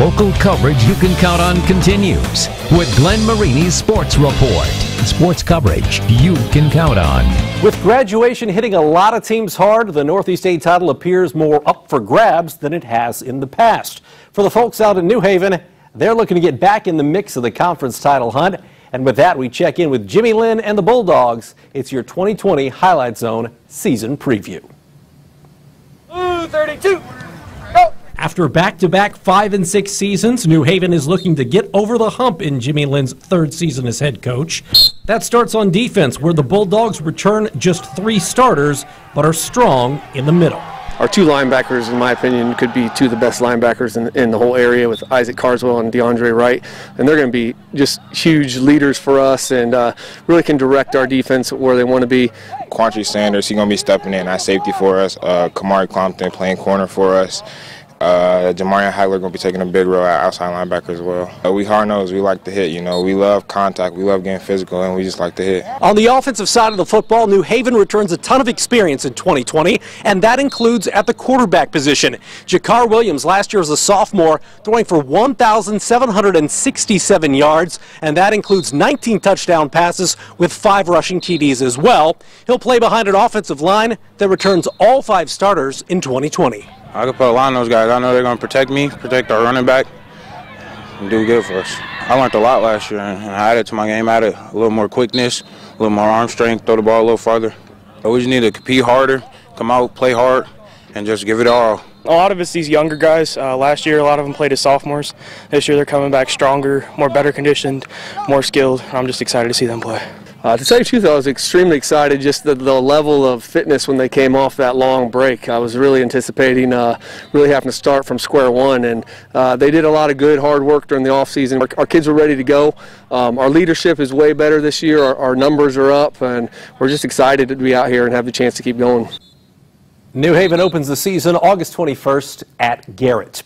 Local coverage you can count on continues with Glenn Marini's Sports Report. Sports coverage you can count on. With graduation hitting a lot of teams hard, the Northeast 8 title appears more up for grabs than it has in the past. For the folks out in New Haven, they're looking to get back in the mix of the conference title hunt. And with that, we check in with Jimmy Lynn and the Bulldogs. It's your 2020 Highlight Zone season preview. Ooh, 32. After back-to-back five and six seasons, New Haven is looking to get over the hump in Jimmy Lynn's third season as head coach. That starts on defense, where the Bulldogs return just three starters, but are strong in the middle. Our two linebackers, in my opinion, could be two of the best linebackers in, in the whole area with Isaac Carswell and DeAndre Wright. And they're going to be just huge leaders for us and uh, really can direct our defense where they want to be. Quantry Sanders, he's going to be stepping in at safety for us. Uh, Kamari Compton playing corner for us. Uh, Jamarian Hagler going to be taking a big role at outside linebacker as well. Uh, we hard nosed. We like to hit. You know, we love contact. We love getting physical, and we just like to hit. On the offensive side of the football, New Haven returns a ton of experience in 2020, and that includes at the quarterback position. Jakar Williams last year was a sophomore, throwing for 1,767 yards, and that includes 19 touchdown passes with five rushing TDs as well. He'll play behind an offensive line that returns all five starters in 2020. I can put a lot on those guys. I know they're going to protect me, protect our running back, and do good for us. I learned a lot last year, and I added to my game. I added a little more quickness, a little more arm strength, throw the ball a little farther. We just need to compete harder, come out, play hard, and just give it all. A lot of it's these younger guys. Uh, last year, a lot of them played as sophomores. This year, they're coming back stronger, more better conditioned, more skilled. I'm just excited to see them play. Uh, to tell you the truth, I was extremely excited just the, the, level of fitness when they came off that long break. I was really anticipating uh, really having to start from square one, and uh, they did a lot of good, hard work during the offseason. Our, our kids were ready to go. Um, our leadership is way better this year. Our, our numbers are up, and we're just excited to be out here and have the chance to keep going. New Haven opens the season August 21st at Garrett.